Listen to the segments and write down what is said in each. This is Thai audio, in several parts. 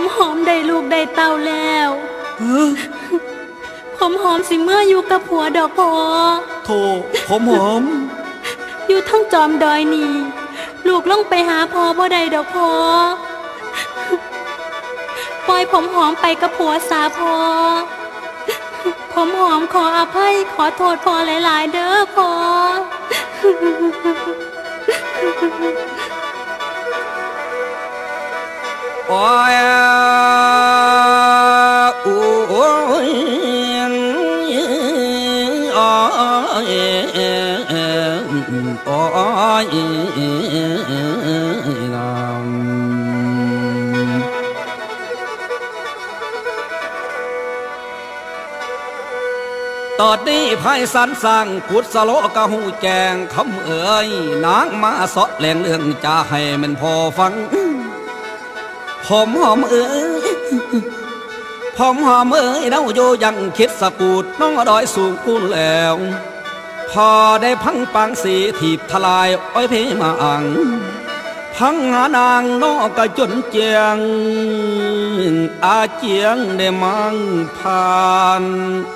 ผมหอมได้ลูกได้เต้าแล้วเออผมหอมสิเมื่ออยู่กับผัวดอกพอโถผมหอม อยู่ทั้งจอมดอยนี่ลูกลงไปหาพอบ่ได้ดอกพอปล่อยผมหอมไปกับผัวสาพอผมหอมขออภัยขอโทษพอหลาย ๆ เด้อพอโอ้ย อ้ยนตอนนี้ภายสันสร้างกุดสโลกะหูแจงคำเอ่ยนางมาสาะแหลงเรื่องจะให้มันพอฟังผมหอมเอ้ยผมหอมเอ้ยเราโยยังคิดสะกูดน้องดอยสูงพูนแล้ว พอได้พังปังสีถีบทลายอ้อยเพมาอัง พังหานางนอกกระจนเจียง อาเจียงได้มังผ่าน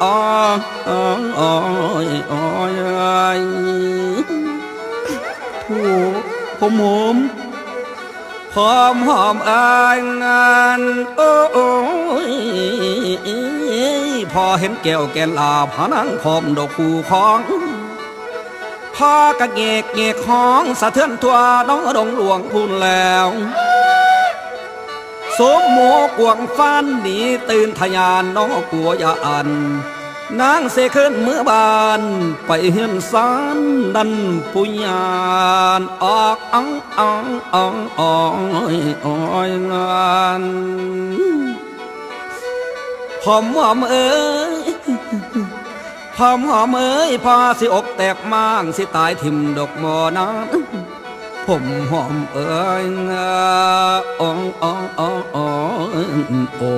อ้ออ้ออ้อยอ้อยถูผมหอมหอมหอมอายงานโอ้ยพอเห็นแก้วแกนลาพานังพร้อมดอกคูของ พอกระเงกเงกของสะเทือนทั่วน้องดงหลวงพูนแล้วสมหมูกวงฟันหนีตื่นทะยานน้องกลัวยาอันนางเสขึ้นเมื่อบานไปเฮือนสารดันปุญญานออกอังอังอังอ้อยอ้อยงานหอมหอมเอ้ย อมหอมเอ้ยพอสิอกแตกมางสิตายทิมดอกมอน้ำผมหอมเอ้ยอ๋ออ๋ออ๋ออ๋อโอ้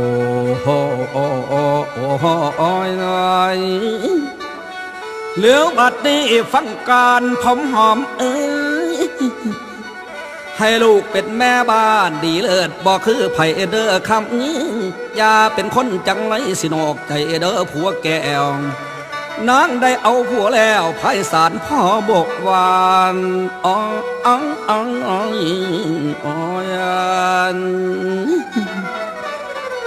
โหโอ้โหโอ้โหโอ้ยไงเหลือบัดนี้ฟังการผมหอมเอ้ยให้ลูกเป็นแม่บ้านดีเลิศบอกคือไผ่เด้อคำนี้อย่าเป็นคนจังไรสินอกใจเด้อผัวแก้ว นางได้เอาผัวแล้วไพศาลพ่อบอกวานอ๋องอ๋องอ๋ออ๋ออ๋อ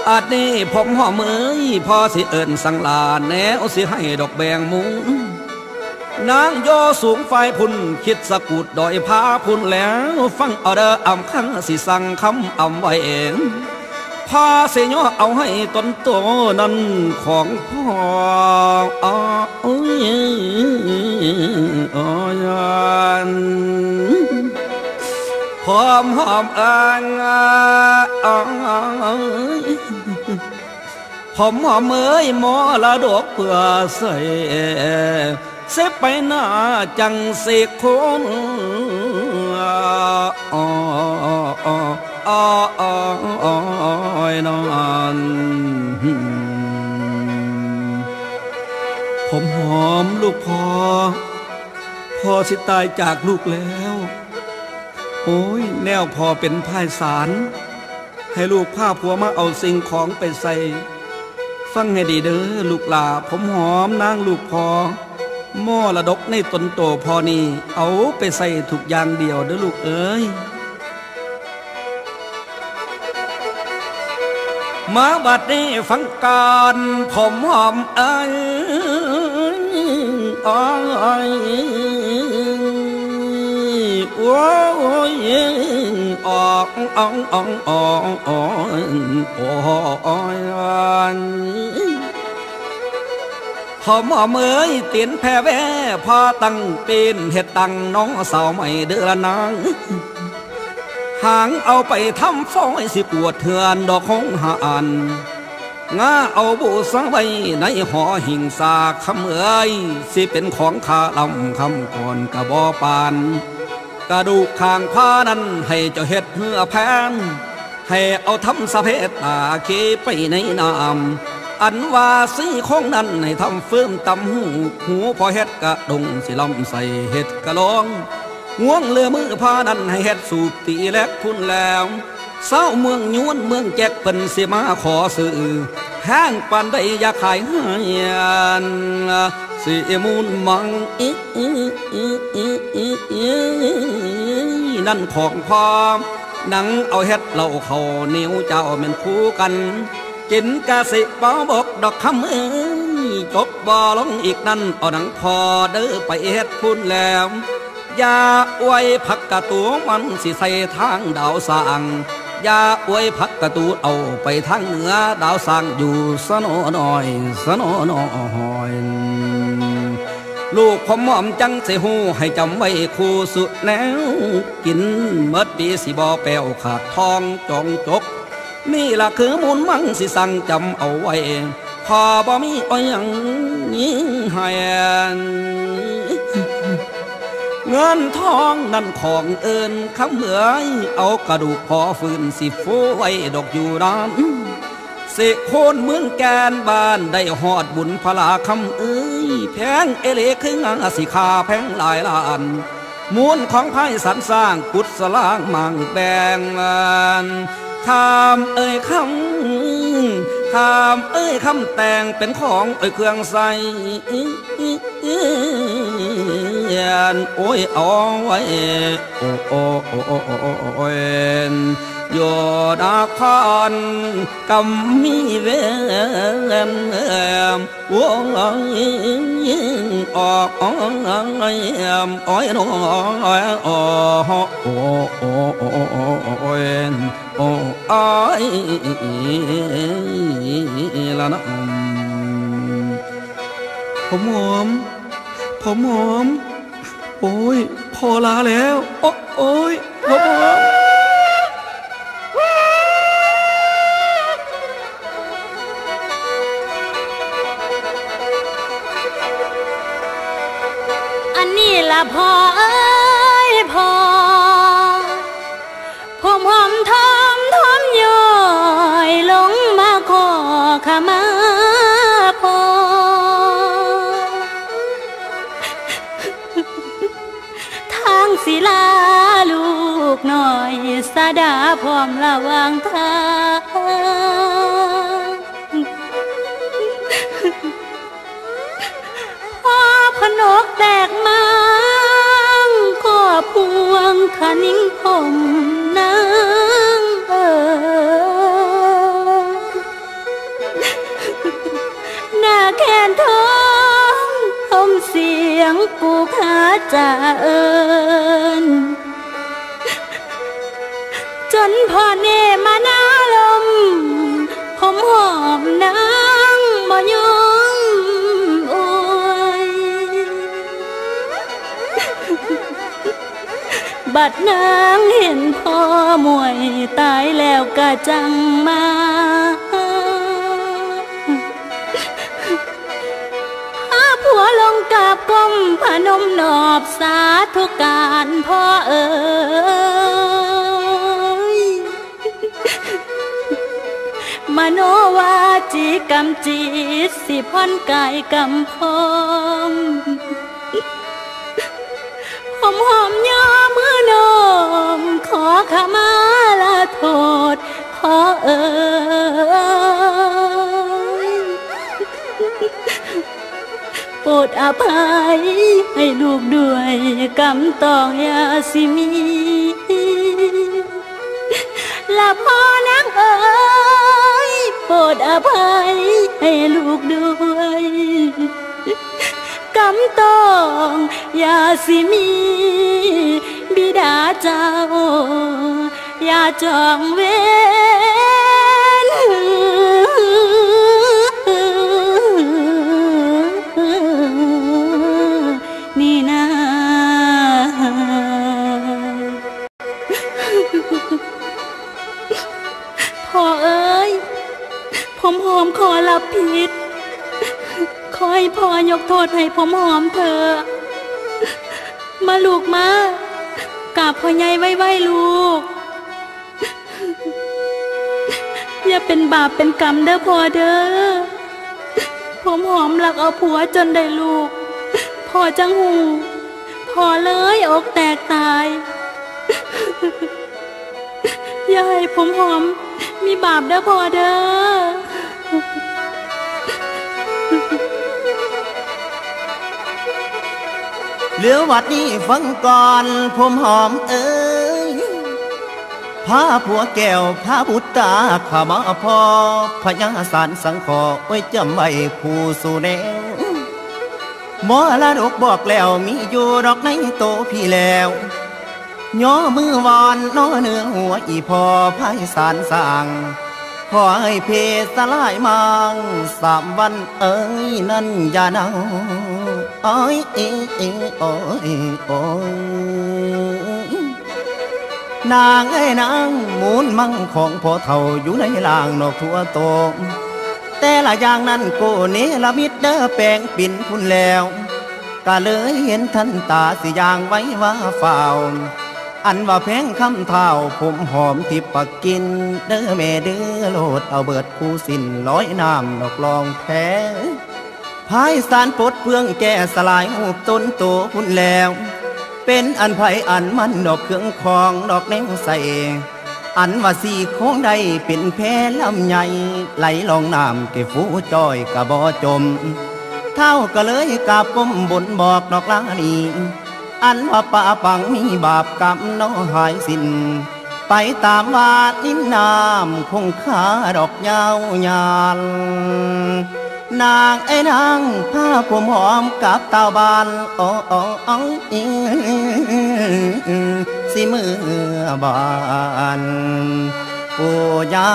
อาจนี้ผมห่อมเอ้ยพอสิเอิญสังลาแนวสิให้ดอกแบงมุงนางโยสูงไฟพุ่นคิดสะกุดดอยพาพุ่นแล้ว ฟังเอเดออ่ำคังสิสั่งคำอ่ำไว้เอง พาเสียเอาให้ตนโตนั้นของพ่ออ้อยอ้อยหอมหอมอังผมหอมเอ้ยหมอละดอกเพื่อใส่เสไปหน้าจังเสกคนอ๋ออ๋ออ๋อ อ๋อยนอนผมหอมลูกพอ พอสิตายจากลูกแล้ว โอ้ย แนวพอเป็นพ่ายสารให้ลูกผ้าผัวมาเอาสิ่งของไปใส่ ฟังให้ดีเด้อลูกหลาผมหอมนางลูกพอหม้อระดกในตนโตพอนี่เอาไปใส่ทุกอย่างเดียวเด้อลูกเอ้ย มาบัดนี้ฟังการผมหอมเอ้ยอ้อยโอ้ยออกอ่องอ่องอ่องอ่องโอ้ยผมหอเอ้ยเตียนแพ่แว่พอตั้งเป็นเห็ดตังน้องสาวไม่เดือนนาง หางเอาไปทำฟ้อยสิปวดเถื่อนดอกของหานงาเอาบูสาไว้ในหอหิงสาคำเอ้ยสิเป็นของขาลำคำก่อนกระบอปาน กระดูกข้างผ้านั้นให้เจ้าเห็ดเหือแพนให้เอาทำสะเพตตาเคไปในน้ำอันว่าสีของนั้นให้ทำเฟิ่มตำหูหูพอเฮ็ดกระดงสิลำใส่เห็ดกระลอง ง่วงเลือมือพานันให้เฮ็ดสูบตีแลกพุ่นแล้วเศร้าเมืองยวนเมืองแจกเป็นเสียมาขอสื่อแห้งปันใดอยากขายให้สีมูลมังอีนั่นของพอนังเอาเฮ็ดเหล่าเขานิ้วเจ้าเป็นคู่กัน กินกะสิเป้าบกดอกคำเอ้ยจบบ่ลงอีกนั่นเอาหนังพอเด้อไปเฮ็ดพุ่นแล้ว ย่าอวยผักกะตัวมันสิใส่ทางดาวสางอย่าอวยผักกะตูเอาไปทางเหนือดาวสางอยู่สนอน้อยสนอน้อยลูกผมมอมจังสิหูให้จำไว้คู่สุดแล้วกินเมื่อปีสิบอแปวขาดทองจองจก นี่ล่ะคือมูลมั่งสิสั่งจำเอาไว้พอบ่มีอ้อยยังยิงให้ เงินทองนั่นของเอินคำเหมือยเอากระดูกพอฟืนสิฟูไว้ดอกอยู่น้ำสิโคนเมืองแกนบ้านได้หอดบุญพลาคำเอ้ยแพงเอเลคืองาสิคาแพงหลายล้านมูลของไพ่สรรสร้างกุศลางมังแบงคำเอ้ยคำคำเอ้ยคำแต่งเป็นของเอ้ยเครื่องใส่ โอ้ยเอาไว้โอ้โอ้โอ้โอ้โอ้ยโยดาคอนกำมีเวมวงยิงออกอ้อยอ้อยน้อยโอ้โอ้โอ้โอ้โอ้ยโอ้อ้อยละนะผมหอมผมหอม โอ้ยพอลาแล้ว โอ้โอ้ยผมหออันนี้ละพอเอ้ ดาพร้อมระวางทางพ่อพนกแตกมังก็พวงขนิ้งผมนางเออหน้าแขนทองทมเสียงปูขาจ่าเอิญ จนพ่อเนมานาลม ผมหอมนางบ่ยอมอวยบัดนางเห็นพ่อมวยตายแล้วก็จังมาหาผัวลงกับก้มพนมนอบสาธุการพ่อเอ๋ย มโนวาจีกรรมจิตสิพอนกายกำพอมผมหอมยอมือนอมขอขมาลาโทษพ่อเอ๋ยโปรดอภัยให้ลูกด้วยกำตองยาสิมีละพ่อนางเอ๋ย โปรดอภัยให้ลูกด้วยกำตองอย่าสิมี บิดาเจ้า อย่าจองเว้น รับผิด ขอให้พ่อยกโทษให้ผมหอมเถอมาลูกมากราบพ่อใหญ่ไว้ไว้ลูก อย่าเป็นบาปเป็นกรรมเด้อพ่อเด้อ ผมหอมหลักเอาผัวจนได้ลูก พ่อจังหูพ่อเลยอกแตกตาย อย่าให้ผมหอมมีบาปเด้อพ่อเด้อ เหลือวัดนี้ฟังก่อน ผมหอมเอ้ยพาผัวแก้วพาบุตตาขามาพอพญาสารสังขอไว้จำไว้ผู้สู่แนวหมอละดกบอกแล้วมีอยู่ดอกในโตพี่แล้วย่อมือวอนน้อเนื้อหัวอีพอพายสารสั่ง ขอให้เพสลายมังสามวันเอ้ยนั่นอย่านั่งโอ้ยโอ้ยโอ้ยนางไอ้นางมูนมั่งของพ่อเท่าอยู่ในลางนอกทั่วโตแต่ละอย่างนั้นโกเนละมิดเดอแปลงปิ่นพุ่นแล้ว ก็เลยเห็นท่านตาสิยางไว้ว่าฝ่าว อันว่าแพงคำเท้าผมหอมที่ปักกิน เด้อแม่เด้อโลดเอาเบิดคู่สินร้อยน้ำดอกลองแพ้พายสารปดเพื่องแก่สลายหูต้นโตพุ่นแล้ว เป็นอันไผอันมันดอกเครื่องคองดอกแนวใสอันว่าสีโค้งใดเป็นแพลำใหญ่ไหลลองน้ำเก็ฟูจอยกะบ่จม เท่าก็เลยกาบก้มบนบอกดอกลานี อันว่าป่าปังมีบาปกรรมน้อหายสิ้นไปตามวาดนินน้ำคงคาดอกยาวยานนางไอ้นางผ้าผมหอมกับเต่าบานโอ้โอ้โอ้สิมือบานโอ้ยา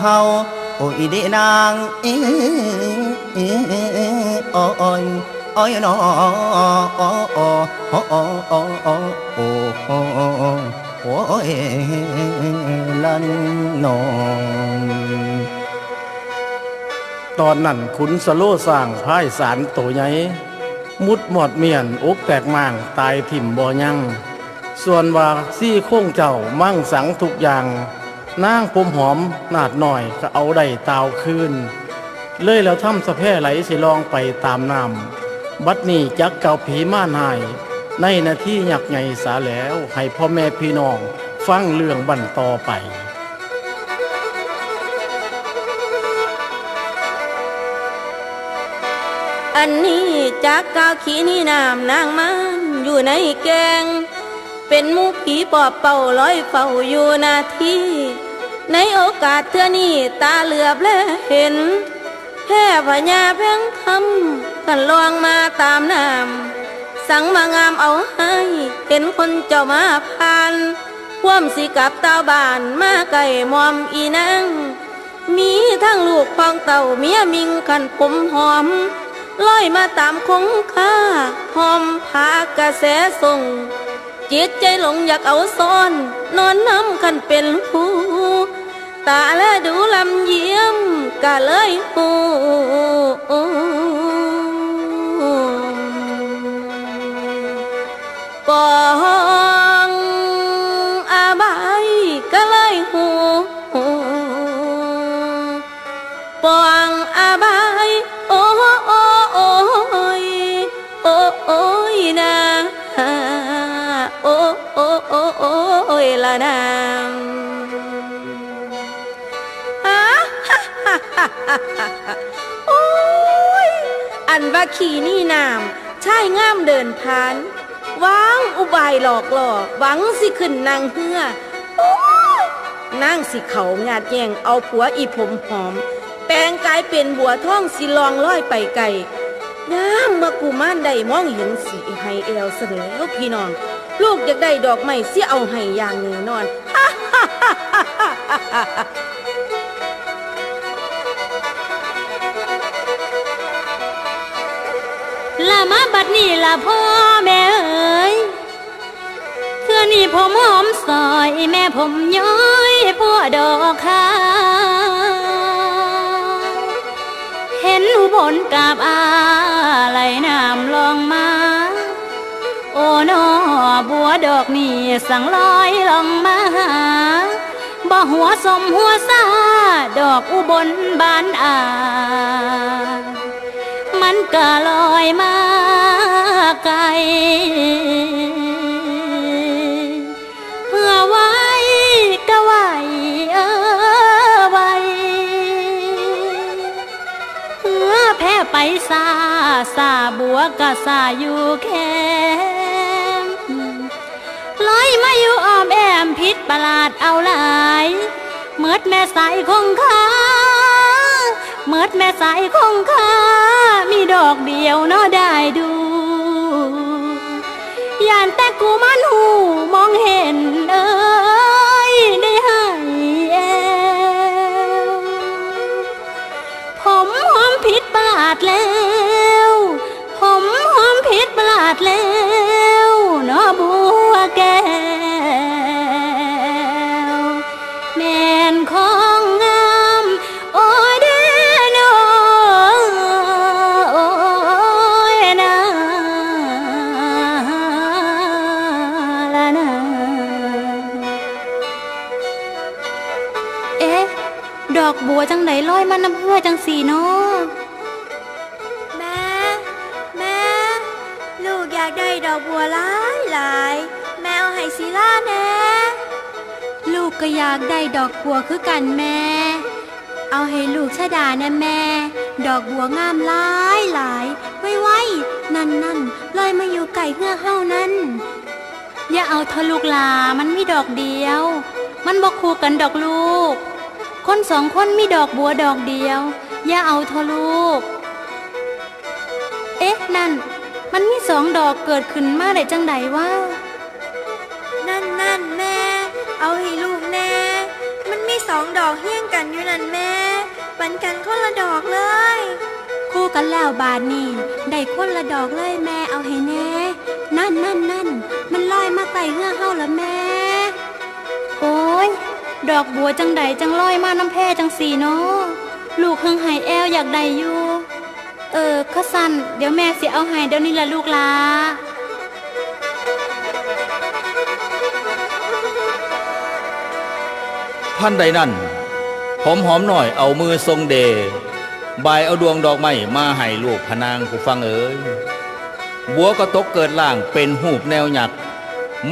เฮาโอ้ยเดนางเอ้โอ้ย โอ้ยนอโอ้โอ้โอ้โอ้โอ้โอ้โอ้โอ้ยลันนองตอนนั้นขุนสโลสร้างพายสารโตใหญ่มุดหมอดเมียนอกแตกม่างตายถิ่มบ่อยัง ส่วนว่าซี่โค้งเจ้ามั่งสังทุกอย่างนางพมหอมนาดหน่อยก็เอาได้ตาวคืนเลยแล้วทำสะแพ่ไหลสิลองไปตามน้ำ บัดนี้จักเก่าผีม่านหาย ในนาที่หยักใหญ่สาแล้วให้พ่อแม่พี่น้องฟังเรื่องบันต่อไปอันนี้จากกาวขีนี่น้ำนางมันอยู่ในแกง เป็นมูผีปอบเป่าลอยเฝ้าอยู่นาที ในโอกาสเธอนี่ตาเหลือบและเห็น แพ่พญาแพงคำกันลองมาตามน้ำสั่งมางามเอาให้ เห็นคนเจ้ามาผ่านความสิกับตาบานมาไก่มอมอีนางมีทั้งลูกพองเต่าเมียมิงกันผมหอมลอยมาตามคงค่าหอมพากระแสส่ง จิตใจหลงอยากเอาซ้อน นอนน้ำกันเป็นหูตาและดูลำเยี่ยมกะเลยหู oh. ว่าขี่นี่นามชายงามเดินผ่านวางอุบายหลอกหลอกหวังสิขึ้นนางเฮือโอ้ยนางสิเขางาดแย่งเอาผัวอีผมหอม แปลงกายเป็นบัวท่องสิลองลอยไปไกลงามเมื่อกูม่านได้มองเห็นสีไฮเอลเสนอแล้วพี่น้อง ลูกอยากได้ดอกไม้เสียเอาให้อย่างแน่นอน ละมาบัดนี้ละพ่อแม่เอ๋ยเธอนี่ผมหอมซอยแม่ผมย้อยพ่อดอกข้าวเห็นอุบลกับอาไหลน้ำลองมา โอ้นอบัวดอกนี่สั่งลอยลองมาหาบ่หัวสมหัวซาดอกอุบลบานอาันก็ลอยมาไกลเพื่อไว้ก็ไว้เออไว้เพื่อแพ้ไปซาซาบัวก็ซาอยู่แคมลอยมาอยู่อ้อมแอมพิษประหลาดเอาหลายเมื่อแม่สายคงคา เมิดแม่สายคงคามีดอกเดียวเนาะได้ดูยานแต่กูมันหูมองเห็นเออ ลาแน่ลูกก็อยากได้ดอกบัวคือกันแม่ เอาให้ลูกชะดานะแม่ ดอกบัวงามหลายหลายไว้ไว้นั่นนั่นลอยมาอยู่ไก่เพื่อเฮานั่นอย่าเอาทะลูกลามันมีดอกเดียว มันบอกคู่กันดอกลูก คนสองคนมีดอกบัวดอกเดียว อย่าเอาทะลูก เอ๊ะนั่น มันมีสองดอกเกิดขึ้นมาได้จังใดวะนั่นนั่นแม่ เอาให้ลูกแน่ มันมีสองดอกเฮี้ยงกันอยู่นั่นแม่ปันกันคนละดอกเลย คู่กันแล้วบาทนี่ได้คนละดอกเลยแม่เอาให้แน่ นั่นนั่นนั่นมันลอยมาไต่เหือเฮาละแม่ โอ้ยดอกบัวจังใดจังลอยมาน้ำแพร่จังสีเนาะลูกเฮงไห้แอวอยากได้อยู่ เออข้าสันเดี๋ยวแม่เสิเอาให้เดี๋ยวนี้ละลูกลา ท่านใดนั่นผมหอมหน่อยเอามือทรงเดบายเอาดวงดอกไม้มาให้ลูกพนางผู้ฟังเอ๋ยบัวก็ตกเกิดล่างเป็นหูบแนวหยัก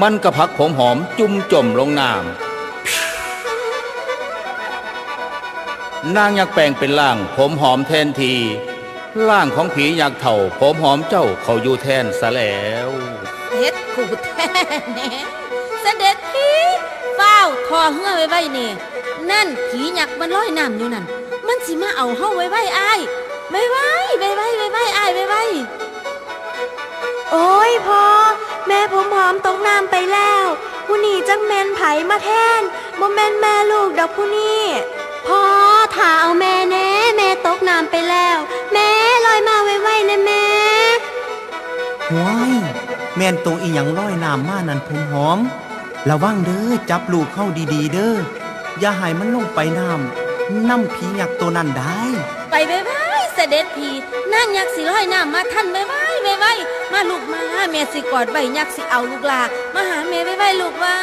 มันกระพักผมหอมจุ่มจมลงน้ำนางยักแปลงเป็นล่างผมหอมแทนทีล่างของผียักเถ่าผมหอมเจ้าเขาอยู่แทนซะแล้วเฮ็ดกูแท้แน่เสด็จพี่เฝ้าวทอเหือไว้ไว้นี่นั่นผีหยักมันลอยน้ำอยู่นั่น มันสิมาเอาเฮาไว้ไว้อายไว้ไว้ไว้ไว้ไว้ไว้อายไว้ไว้โอ้ยพอแม่ผมหอมตกน้ำไปแล้วผู้นี่จังแมนไผมาแทนบ่แมนแม่ลูกดอกผู้นี่พ่อถ้าเอาแม่แน่แม่ตกน้ำไปแล้ว แม่ลอยมาไวๆนะแม่ห้วยแม่นตรงอีหยังร้อยน้ำมานั่นผมหอม ระวังเด้อจับลูกเข้าดีๆ เด้ออย่าให้มันลงไปน้ำน้ำผียักตัวนั้นได้ ไปไปไปเสด็จพีนั่งยักษ์สิลอยน้ำมาท่านไปไปไปไว้มาลูกมาแม่สิกอดใบยักษ์สิเอาลูกลามาหาแม่ไปไปลูกไว้